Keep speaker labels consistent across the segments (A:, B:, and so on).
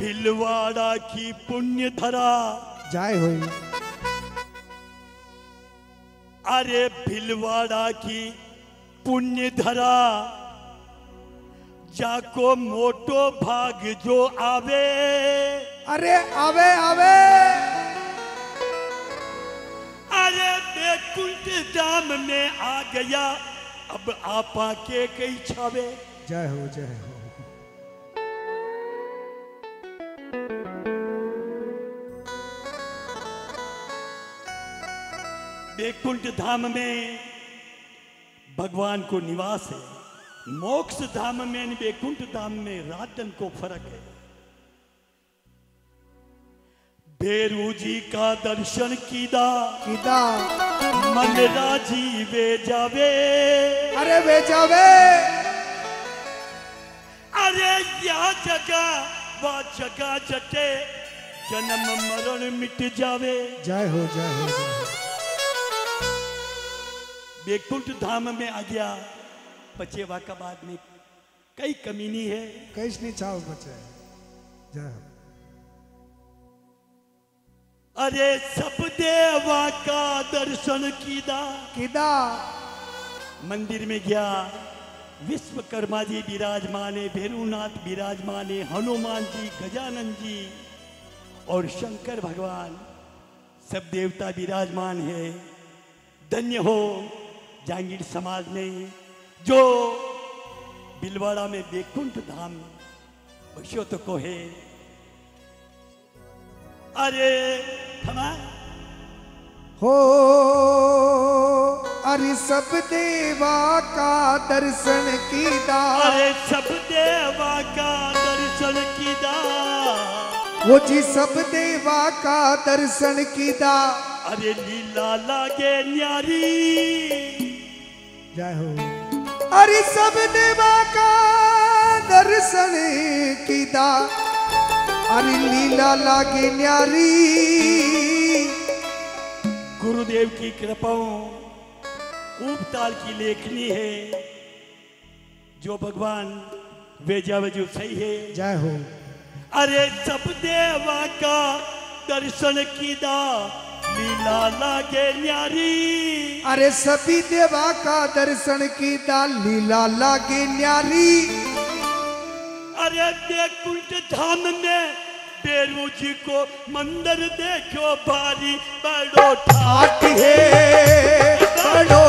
A: भिलवाड़ा की पुण्य धरा
B: जय हो
A: अरे भिलवाड़ा की पुण्य धरा जाको मोटो भाग जो आवे।
B: अरे आवे आवे।
A: अरे बेकुंठ धाम में आ गया। अब आपा के कई छावे।
B: जय हो जय हो।
A: बैकुंठ धाम में भगवान को निवास है। मोक्ष धाम में बैकुंठ धाम में रातन को फ़र्क है। भेरू जी का दर्शन कीदा।
B: किदा।
A: मन राज़ी वे जावे।
B: अरे वे जावे।
A: अरे या जगह वह जगह जटे। जन्म मरण मिट जावे।
B: जय हो जय हो जय हो।
A: बैकुंठ धाम में आ गया। पचेवा का बाद में कई कमी नहीं है।
B: कैस नहीं चाव बचे। जय
A: अरे सब देवा का दर्शन कीदा।
B: किदा?
A: मंदिर में गया। विश्वकर्मा जी विराजमान है भैरूनाथ विराजमान है हनुमान जी गजानन जी और शंकर भगवान। सब देवता विराजमान है। धन्य हो। जांगीर समाज ने जो बिलवाड़ा में बैकुंठ धाम बशोत को है। अरे थमा।
B: हो अरे सब देवा का दर्शन कीदा
A: अरे सब देवा का दर्शन कीदा
B: वो जी सब देवा का दर्शन की दा
A: अरे लीला लागे न्यारी।
B: जय हो। अरे सब देवा का दर्शन कीदा अरे लीला लागे न्यारी।
A: गुरुदेव की कृपाओं उपताल की लेखनी है। जो भगवान वेजा वज़ू सही है।
B: जय हो।
A: अरे सब देवा का दर्शन कीदा लीला के न्यारी।
B: अरे सभी देवा का दर्शन कीदा लीला के न्यारी।
A: अरे बैकुंठ धाम में बेरू जी को मंदिर देखो भारी बड़ो ठाक
B: ठाट है बड़ो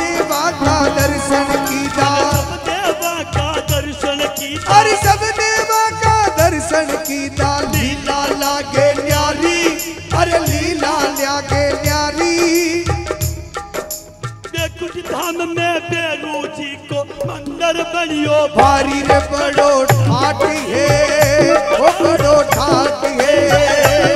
A: देवा का दर्शन सब देवा का दर्शन कीता
B: अरे सब देवा का दर्शन कीदा लीला लागे न्यारी अरे लीला लागे न्यारी।
A: कुछ धाम में बेरू जी को मंदिर बनियो
B: भारी रे बड़ो ठाट है बड़ो ठाट है।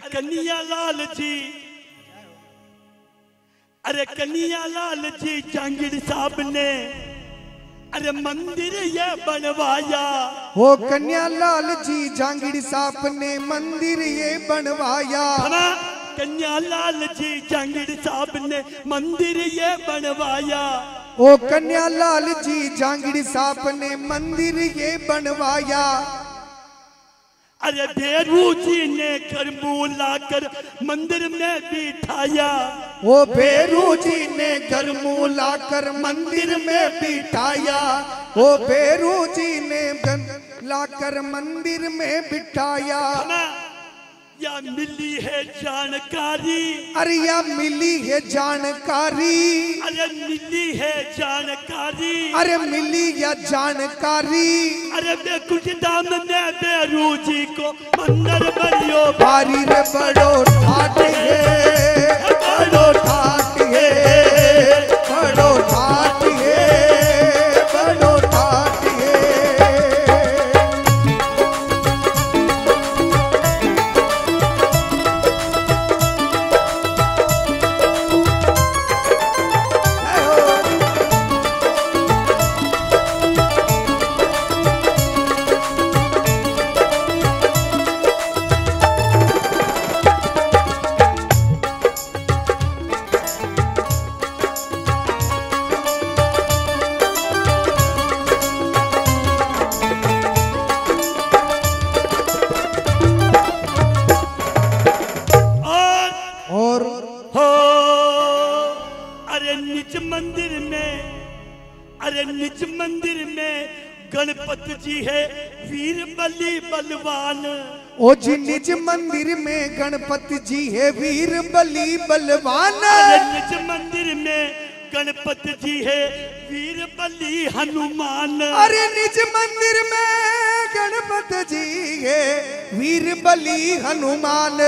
A: अरे कन्हैया लाल जी। अरे कन्हैया लाल जी जहांगीर साहब ने अरे मंदिर ये बनवाया।
B: हो कन्या लाल जी जहांगीर साहब ने मंदिर ये बनवाया।
A: कन्या लाल जी जहांगीर साहब ने मंदिर ये बनवाया।
B: ओ कन्या लाल जी जहांगीर साहब ने मंदिर ये बनवाया।
A: अरे भेरू जी ने करमू लाकर मंदिर में बिठाया।
B: वो भैरू जी ने गरबू लाकर मंदिर में बिठाया। वो भैरू जी ने लाकर मंदिर में बिठाया।
A: या मिली है जानकारी?
B: अरे या मिली है जानकारी?
A: अरे मिली है जानकारी।
B: अरे मिली या जानकारी?
A: अरे बे कुछ दाम ने बेरू जी को मंदिर बनियो।
B: भारी रे बड़ो ठाट है। बड़ो
A: गणपति जी है वीर बलि बलवान।
B: ओ जी निज मंदिर में गणपत जी है वीर बलि बलवान।
A: निज मंदिर में गणपत जी है वीर बलि हनुमान।
B: अरे निज मंदिर में गणपत जी है वीर बलि हनुमान।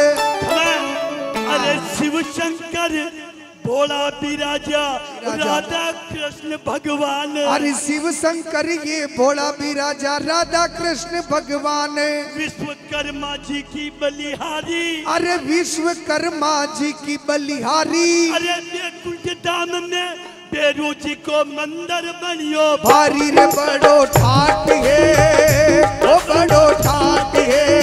A: अरे शिव शंकर भोला बिराजा राधा कृष्ण भगवान।
B: अरे शिव शंकर ये भोला बिराजा राधा कृष्ण भगवान।
A: विश्वकर्मा जी की बलिहारी।
B: अरे विश्वकर्मा जी की बलिहारी।
A: अरे कुंज दाम में बेरू जी को मंदिर बनियो।
B: भारी रे बड़ो ठाट है ओ बड़ो ठाट है।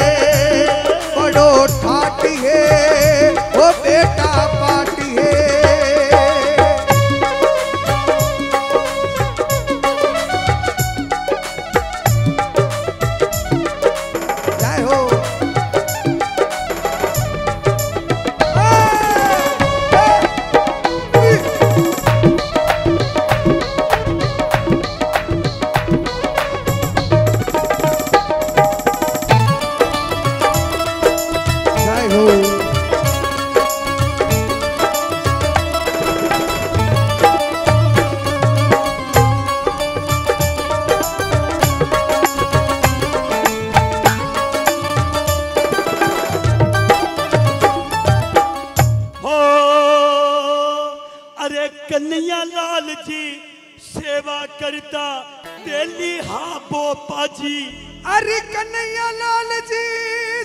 A: कन्हैया लाल जी सेवा करता दिल्ली हाबो पाजी।
B: अरे कन्हैया लाल जी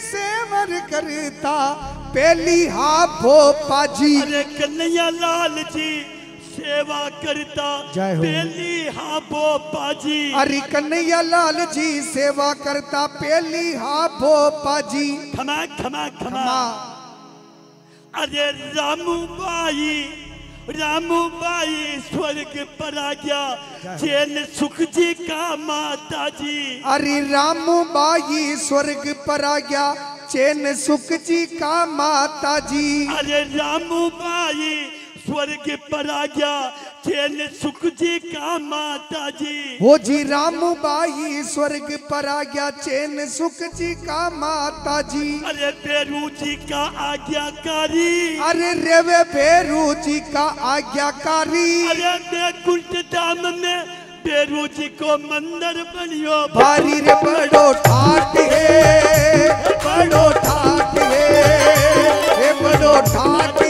B: सेवर करता पहली हा भोपा जी
A: अरे कन्हैया लाल जी सेवा करता
B: जय हो।
A: दिल्ली हाबो पाजी।
B: अरे कन्हैया लाल जी सेवा करता पहली हा भोपा जी
A: खमा खमा। खमा। अरे रामू बाई रामू बाई स्वर्ग पर आ गया। चैन सुख जी का माता जी।
B: अरे रामू बाई स्वर्ग पर आ गया। चैन सुख जी का माता जी।
A: अरे रामू बाई स्वर्ग पर आ गया। चैन सुख जी का माता जी।
B: हो जी रामू बाई स्वर्ग पर आ गया चैन सुख जी का माता जी।
A: अरे बेरू जी का आज्ञाकारी।
B: अरे रेवे भेरू जी का आज्ञाकारी।
A: अरे कुंट धाम में बेरू जी को मंदिर बनियो।
B: भारी रे बड़ो ठाट है बड़ो ठाट है बड़ो ठाट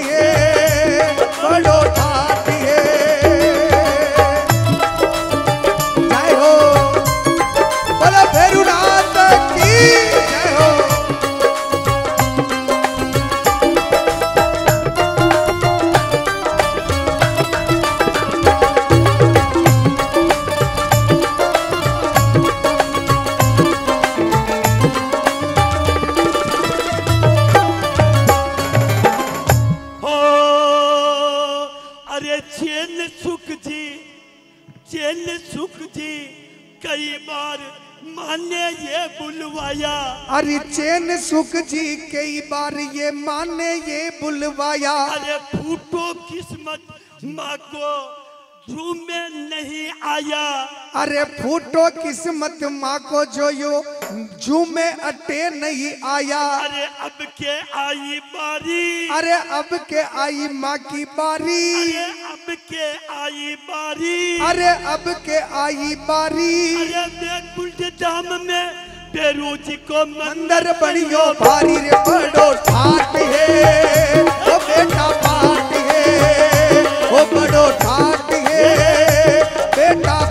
A: जी कई बार माने ये बुलवाया।
B: अरे चैन सुख जी कई बार ये माने ये बुलवाया।
A: अरे फूटो किस्मत माँ को झूम में नहीं आया।
B: अरे फूटो किस्मत माँ को जो यो झूमे अटे नहीं आया।
A: अरे अब के आई बारी।
B: अरे अब के आई माँ की बारी।
A: अरे अब के आई बारी।
B: अरे अब के आई बारी।
A: अरे बैकुंठ धाम में बेरोजी को मंदिर
B: बड़ियो भारी रे बड़ो ठाट है। ओ बेटा पाट है। ओ बड़ो ठाट है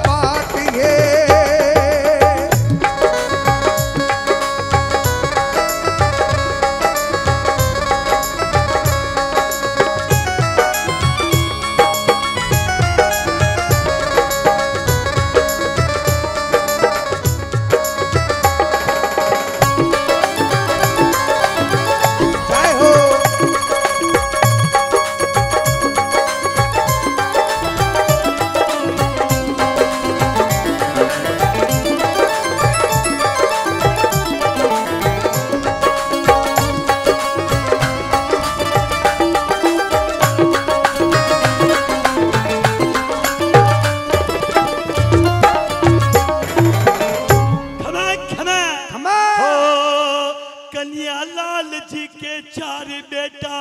A: चार बेटा।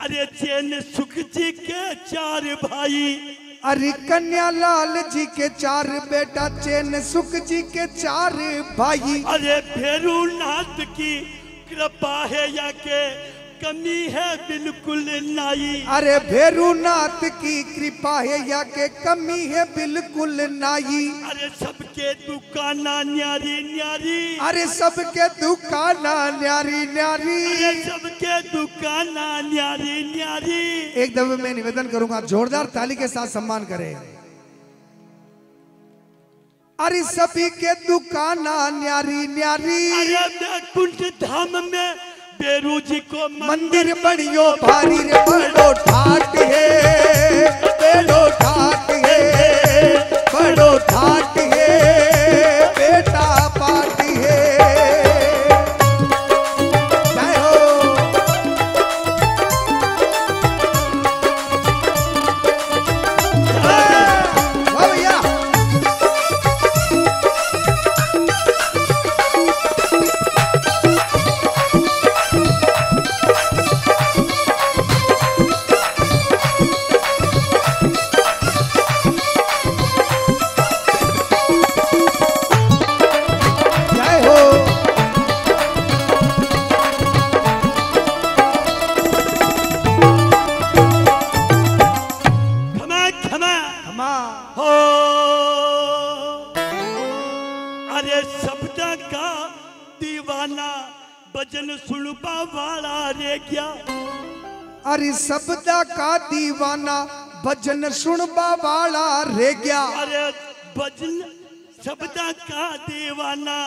A: अरे चैन सुख जी के चार भाई।
B: अरे कन्या लाल जी के चार बेटा चैन सुख जी के चार भाई।
A: अरे भेरू नाथ की कृपा है या के कमी है बिल्कुल नाई
B: अरे भैरूनाथ की कृपा है या के कमी है बिल्कुल नाई
A: अरे सबके दुकाना न्यारी न्यारी।
B: अरे सबके दुकाना न्यारी
A: अरे
B: न्यारी
A: सबके दुकाना न्यारी न्यारी।
B: एक दफे मैं निवेदन करूँगा जोरदार ताली के साथ सम्मान करें। अरे सभी के दुकाना न्यारी न्यारी।
A: अरे बैकुंठ धाम में बेरू जी को मंदिर
B: बढ़ियो भारी रे, बड़ो ठाट है, बड़ो ठाट है, बड़ो ठाट है, बेटा पाटी
A: वाला रे क्या?
B: अरे सबदा का दीवाना भजन सुनबा वाला रे गया
A: अरे भजन शब्द का दीवाना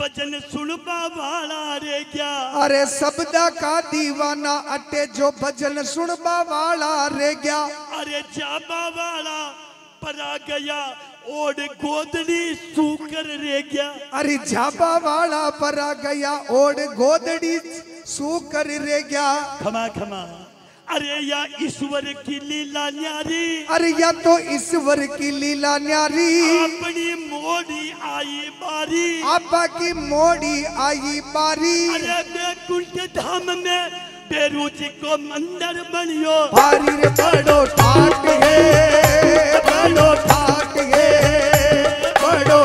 A: भजन सुनबा वाला रे क्या?
B: अरे सबदा का दीवाना अटे जो भजन सुनबा वाला रे गया
A: अरे जाबा वाला परा गया और गोदड़ी सूकर रे गया।
B: अरे झाबा वाला परा गया ओढ़ गोदड़ी सू कर रे गया।
A: खमा खमा। अरे या ईश्वर की लीला न्यारी।
B: अरे या तो ईश्वर की लीला न्यारी।
A: अपनी मोड़ी आई बारी।
B: आपा की मोड़ी आई बारी।
A: अरे बैकुंठ धाम में बेरू जी को मंदिर बनियो।
B: भारी रे बड़ो ठाट है। बड़ो है बड़ो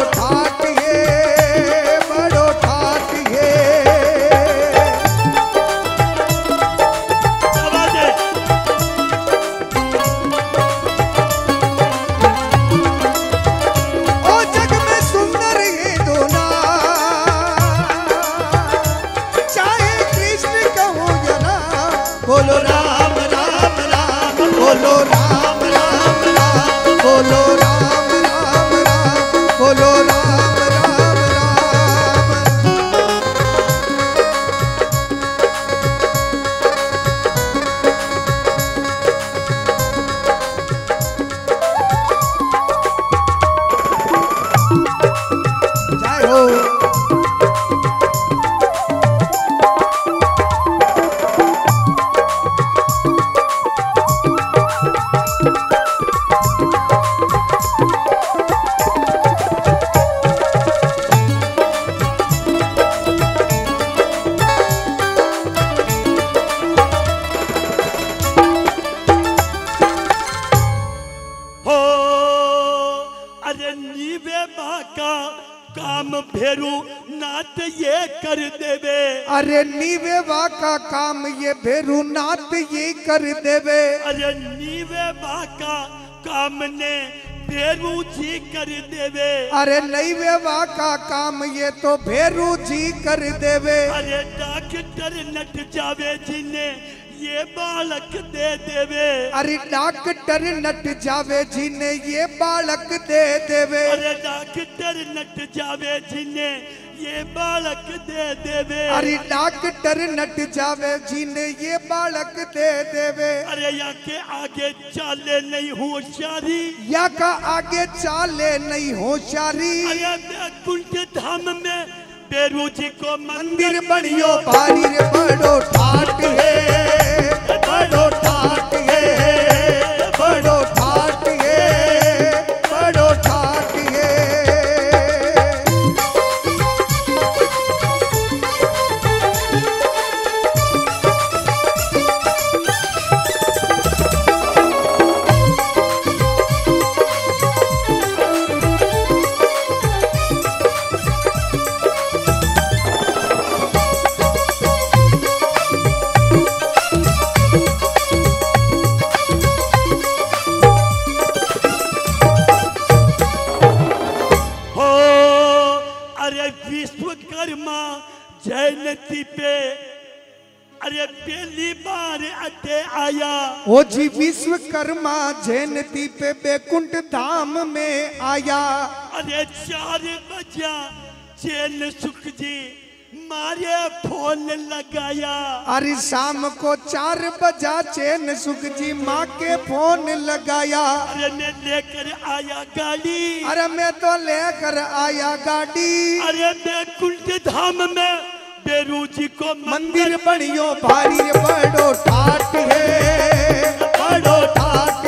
B: नीवे
A: बाका काम ने भेरू जी कर देवे।
B: अरे नैवे वा का काम ये तो भेरू जी कर देवे।
A: अरे डॉक्टर नट जावे जी ने ये बालक दे देवे।
B: अरे डॉक्टर नट जावे जी ने ये बालक दे देवे।
A: अरे डॉक्टर नट जावे जी ने ये बालक दे देवे।
B: अरे डॉक्टर नट जावे जीने ये बालक दे देवे।
A: अरे या के आगे चाले नहीं होशियारी।
B: या का आगे चाले नहीं होशियारी।
A: अरे बैकुंठ धाम में बेरू जी को मंदिर
B: मंदिर बनियो भारी बड़ो ठाट है।
A: जयंती पे। अरे पहली बार अटे आया।
B: ओ जी विश्वकर्मा जयंती पे बैकुंठ धाम में आया।
A: अरे चार बजा चैन सुख जी मारे फ़ोन लगाया।
B: अरे शाम को चार बजा चैन सुख जी माँ के फ़ोन लगाया।
A: अरे मैं लेकर आया गाड़ी।
B: अरे मैं तो लेकर आया गाड़ी।
A: अरे मैं कुंड धाम में डेरू जी को
B: मंदिर बनियो भारी बड़ो ठाट है। बड़ो ठाट